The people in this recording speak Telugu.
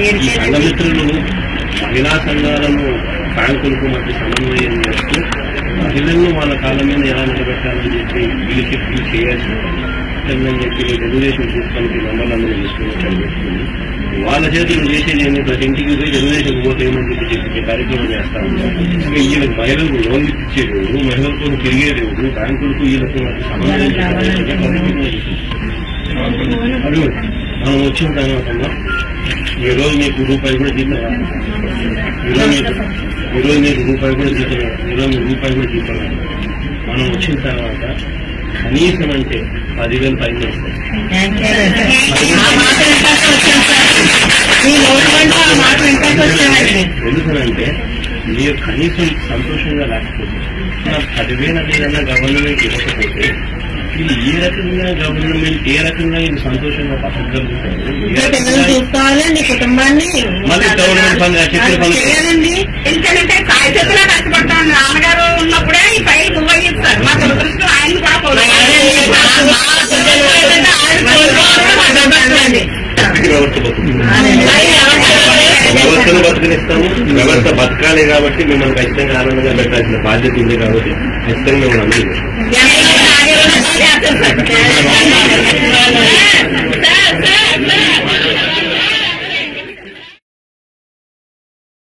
ఈ సంఘమిత్రులు మహిళా సంఘాలను బ్యాంకులకు మధ్య సమన్వయం చేస్తూ మహిళలను వాళ్ళ కాళ్ళ మీద ఎలా నిలబెట్టాలని చెప్పి వీళ్ళకి ఫీల్ చేయాల్సి ఉందని చెప్పి తెలుగుదేశం చూసుకోవడానికి మెంబర్లందరూ తీసుకుని వాళ్ళ చేతులు చేసేది ఏంటి? ప్రతి ఇంటికి పోయి తెలుగుదేశం ఓటు ఏమని చెప్పి చెప్పి కార్యక్రమం చేస్తా ఉంటాం ఇంకా వీళ్ళకి మహిళలకు లోన్ ఇచ్చేది ఎవరు మహిళలకు తిరిగేది ఎవరు బ్యాంకులకు వీళ్ళకు సమన్వయం మనం వచ్చిన తర్వాత ఈ రోజు మీకు రూపాయి కూడా జీతం రాదు. ఈ రోజు మీకు ఈ మీకు రూపాయి కూడా జీతం రాదు. ఈ రోజు మీకు రూపాయి కూడా జీతం మనం వచ్చిన తర్వాత కనీసం అంటే పదివేలు పైన ఎందుకనంటే మీరు కనీసం సంతోషంగా లేకపోతే పదివేల ఏదైనా గవర్నమెంట్ ఇవ్వకపోతే ఇది ఏ రకంగా గవర్నమెంట్ ఏ రకంగా ఇది సంతోషంగా కుటుంబాన్ని? మళ్ళీ గవర్నమెంట్ నాన్నగారు ఉన్నప్పుడే ఈ ఫైల్ మా దురదృష్టం ఆయన కూడా వ్యవస్థ వ్యవస్థను బతుకునిస్తాము. వ్యవస్థ బతకాలి కాబట్టి మిమ్మల్ని ఖచ్చితంగా ఆనందంగా పెట్టాల్సిన బాధ్యత ఉంది కాబట్టి ఖచ్చితంగా మిమ్మల్ని అందరూ Captain